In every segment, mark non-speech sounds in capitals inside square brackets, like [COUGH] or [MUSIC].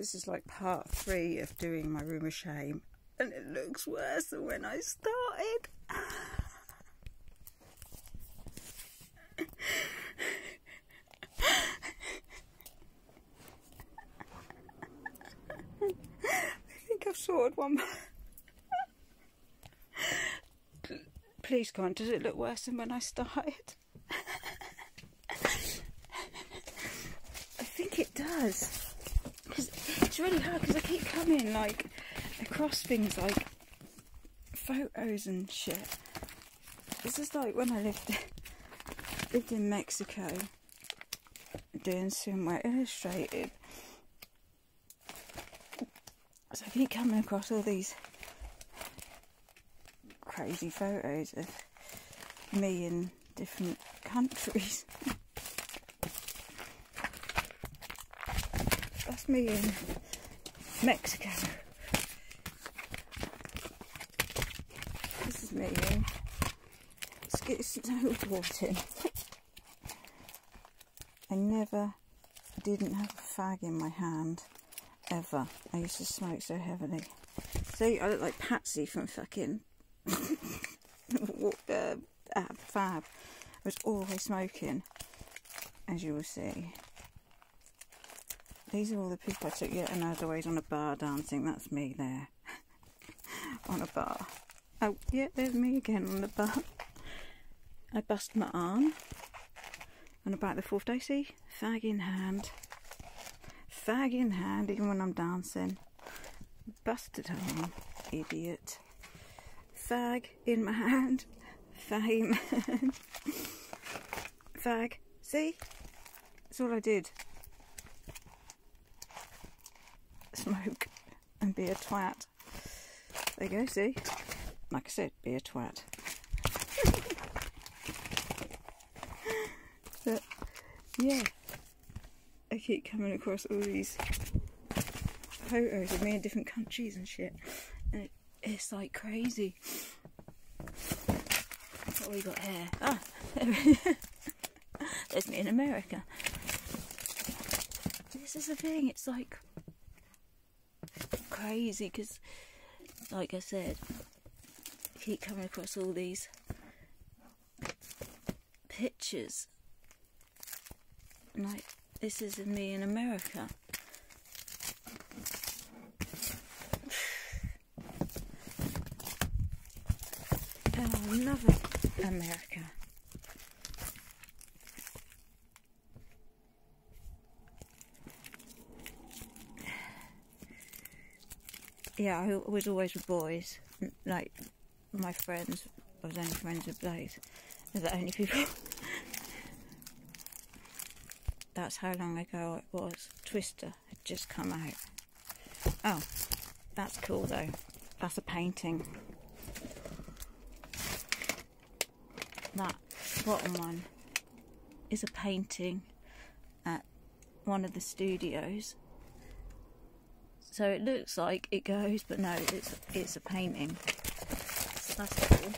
this is like part three of doing my room of shame, and it looks worse than when I started. I think I've sorted one. Please, God, does it look worse than when I started? I think it does. Really hard because I keep coming like across things like photos and shit. This is like when I lived [LAUGHS] lived in Mexico doing Swimwear Illustrated. So I keep coming across all these crazy photos of me in different [LAUGHS] countries. That's me in Mexico. This is me in snowboarding. I never didn't have a fag in my hand ever. I used to smoke so heavily. See, I look like Patsy from fucking [LAUGHS] uh, Fab. I was always smoking, as you will see. These are all the people I took yet another always on a bar dancing. That's me there. [LAUGHS] on a bar. Oh, yeah, there's me again on the bar. I bust my arm. On about the fourth day, see? Fag in hand. Fag in hand, even when I'm dancing. Busted arm, idiot. Fag in my hand. Fag in my hand. [LAUGHS] Fag. See? That's all I did. Smoke and be a twat. There you go, see? Like I said, be a twat. [LAUGHS] but, yeah. I keep coming across all these photos of me in different countries and shit. And it, it's like crazy. What we got here? Ah, there [LAUGHS] there's me in America. This is the thing, it's like crazy because, like I said, I keep coming across all these pictures. Like, this is me in America. [SIGHS] Oh, it, America. Yeah, I was always with boys. Like, my friends, I was only friends with boys. They're the only people. [LAUGHS] That's how long ago it was. Twister had just come out. Oh, that's cool though. That's a painting. That bottom one is a painting at one of the studios. So it looks like it goes, but no, it's it's a painting. That's cool.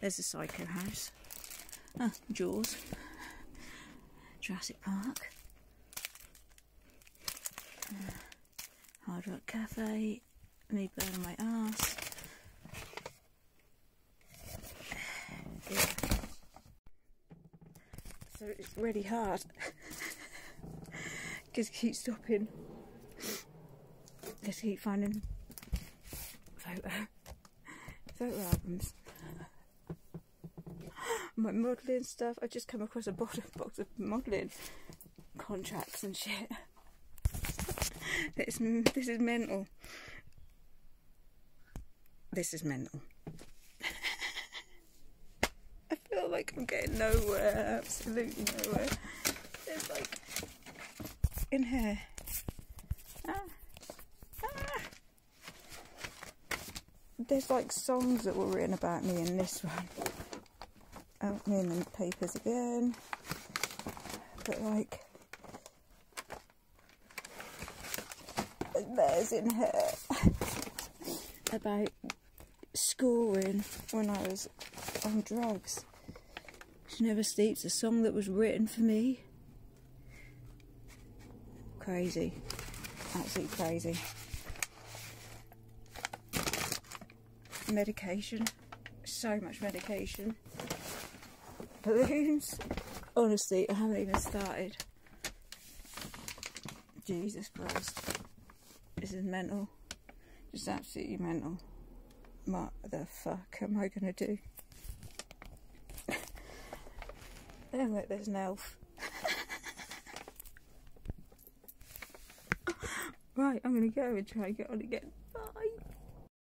There's a Psycho House. Ah, Jaws. Jurassic Park. Uh, Hard Rock Cafe. Me burning my ass. Yeah. So it's really hard [LAUGHS] because keep stopping. Just keep finding photo photo albums. [GASPS] My modelling stuff. I just come across a box of modelling contracts and shit. [LAUGHS] This, this is mental. This is mental. [LAUGHS] I feel like I'm getting nowhere, absolutely nowhere. It's like in here. Ah. Ah. There's like songs that were written about me in this one. Oh, me in the papers again. But like there's in here about scoring when I was on drugs. She Never Sleeps, a song that was written for me. Crazy. Absolutely crazy. Medication. So much medication. Balloons. Honestly, I haven't even started. Jesus Christ. This is mental. Just absolutely mental. What the fuck am I gonna do? [LAUGHS] oh look, there's an elf. [LAUGHS] right, I'm gonna go and try and get on again. Bye.